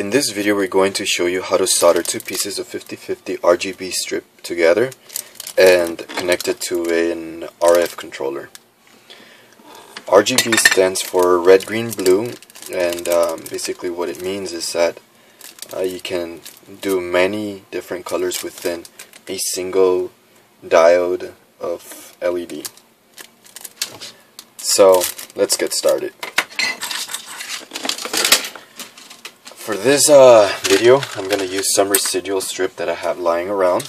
In this video we're going to show you how to solder two pieces of 50/50 RGB strip together and connect it to an RF controller. RGB stands for red, green, blue and um, basically what it means is that uh, you can do many different colors within a single diode of LED. So let's get started. For this uh, video, I'm going to use some residual strip that I have lying around.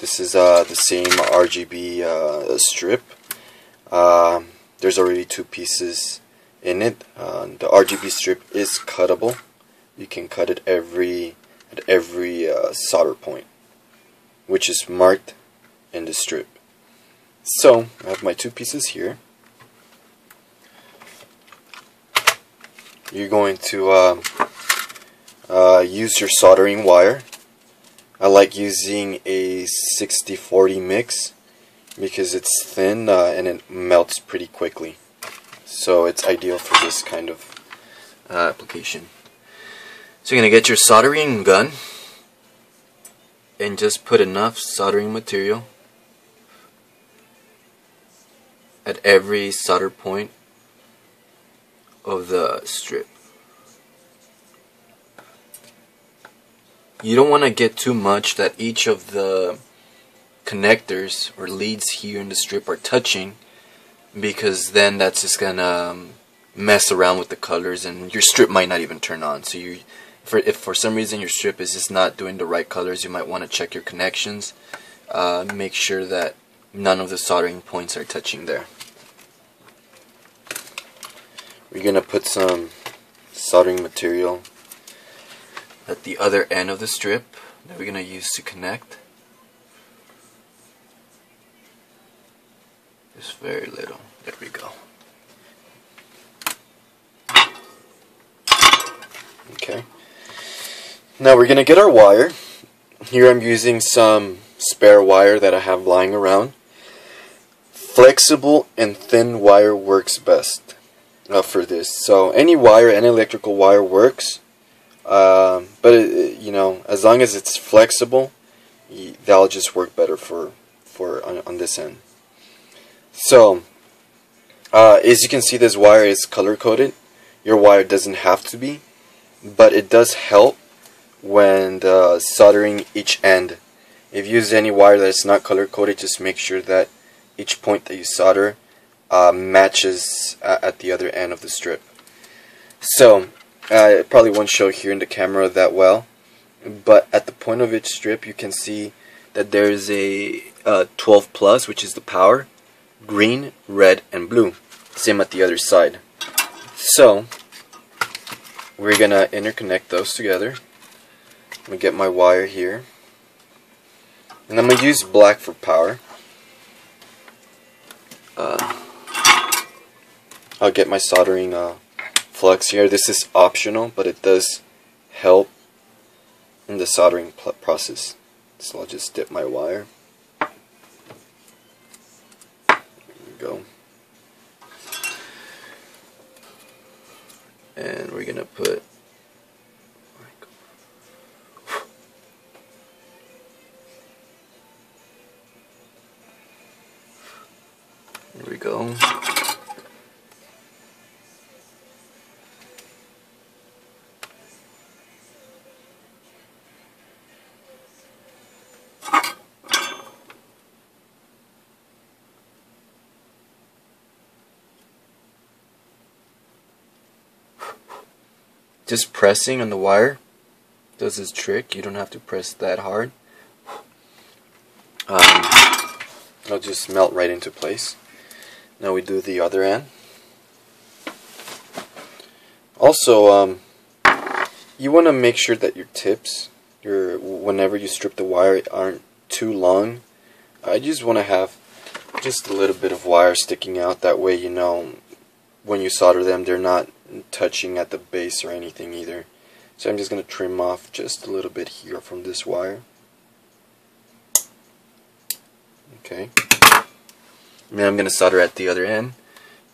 This is uh, the same RGB uh, strip. Um, there's already two pieces in it. Uh, the RGB strip is cuttable. You can cut it every at every uh, solder point, which is marked in the strip. So I have my two pieces here. You're going to uh, use your soldering wire. I like using a 60-40 mix because it's thin uh, and it melts pretty quickly. So it's ideal for this kind of uh, application. So you're going to get your soldering gun and just put enough soldering material at every solder point of the strip. You don't want to get too much that each of the connectors or leads here in the strip are touching because then that's just gonna um, mess around with the colors and your strip might not even turn on. So you for, if for some reason your strip is just not doing the right colors you might want to check your connections. Uh, make sure that none of the soldering points are touching there. We're gonna put some soldering material at the other end of the strip that we're gonna use to connect. Just very little. There we go. Okay. Now we're gonna get our wire. Here I'm using some spare wire that I have lying around. Flexible and thin wire works best uh, for this. So any wire, any electrical wire works, uh, but it, you know, as long as it's flexible, that'll just work better for for on, on this end. So uh, as you can see, this wire is color coded. Your wire doesn't have to be, but it does help when soldering each end. If you use any wire that's not color coded, just make sure that each point that you solder uh, matches at the other end of the strip. So, uh, it probably won't show here in the camera that well, but at the point of each strip you can see that there's a uh, 12 plus, which is the power, green, red, and blue. Same at the other side. So, we're going to interconnect those together. I'm going to get my wire here. And I'm going to use black for power. Uh, I'll get my soldering uh, flux here. This is optional, but it does help in the soldering process. So I'll just dip my wire. Go. And we're gonna put just pressing on the wire does this trick. You don't have to press that hard. Um, it'll just melt right into place. Now we do the other end. Also, um, you want to make sure that your tips, your whenever you strip the wire, aren't too long. I just want to have just a little bit of wire sticking out. That way, you know, when you solder them, they're not touching at the base or anything either. So I'm just going to trim off just a little bit here from this wire. Okay. Then I'm going to solder at the other end,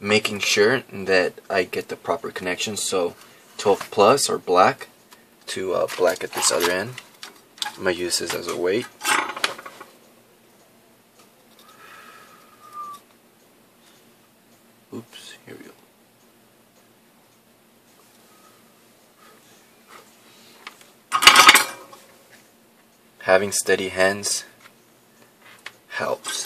making sure that I get the proper connection. So 12 plus or black to uh, black at this other end. I'm going to use this as a weight. Oops, here we go. Having steady hands helps.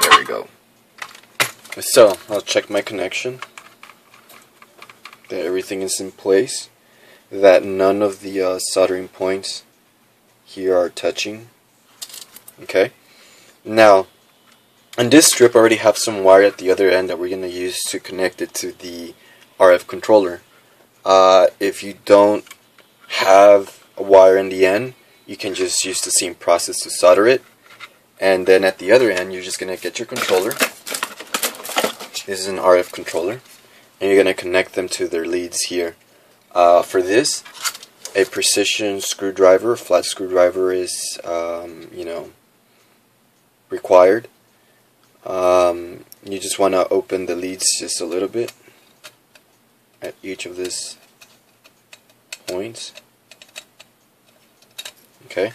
There we go. So, I'll check my connection. That everything is in place. That none of the uh, soldering points here are touching. Okay. Now, on this strip I already have some wire at the other end that we're going to use to connect it to the RF controller. Uh, if you don't have a wire in the end, you can just use the same process to solder it. And then at the other end, you're just going to get your controller. This is an RF controller. And you're going to connect them to their leads here. Uh, for this, a precision screwdriver, flat screwdriver is, um, you know, required. Um, you just want to open the leads just a little bit at each of these points. Okay.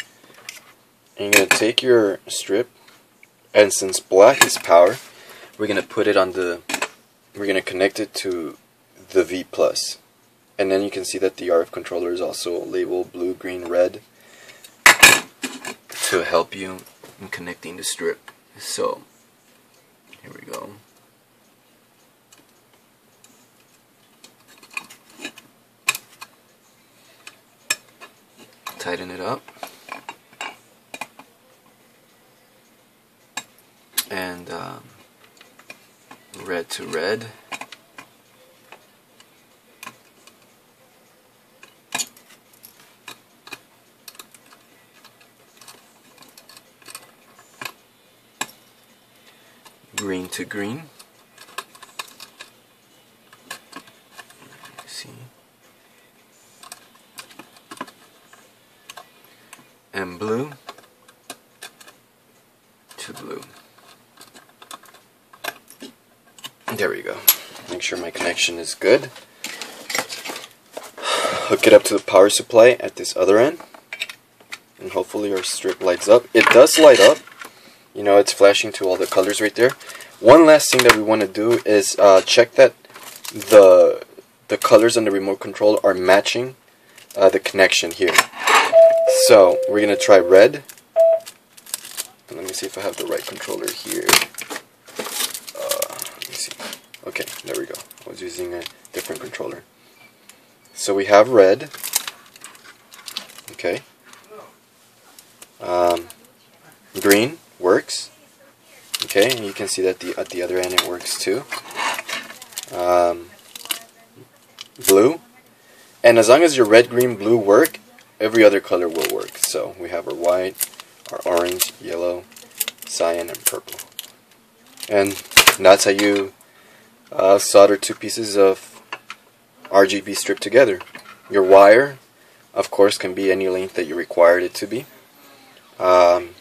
And you're going to take your strip, and since black is power, we're going to put it on the, we're going to connect it to the V+. plus, And then you can see that the RF controller is also labeled blue, green, red to help you in connecting the strip. So, here we go. Tighten it up. And um, red to red. Green to green. see. And blue to blue. There we go. Make sure my connection is good. Hook it up to the power supply at this other end. And hopefully our strip lights up. It does light up you know it's flashing to all the colors right there. One last thing that we want to do is uh, check that the the colors on the remote control are matching uh, the connection here. So we're gonna try red. Let me see if I have the right controller here. Uh, let me see. Okay there we go. I was using a different controller. So we have red. Okay. Um, green works. Okay, and you can see that the at the other end it works too. Um, blue, and as long as your red, green, blue work, every other color will work. So we have our white, our orange, yellow, cyan, and purple. And that's how you uh, solder two pieces of RGB strip together. Your wire, of course, can be any length that you required it to be. Um,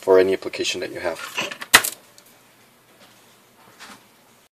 for any application that you have.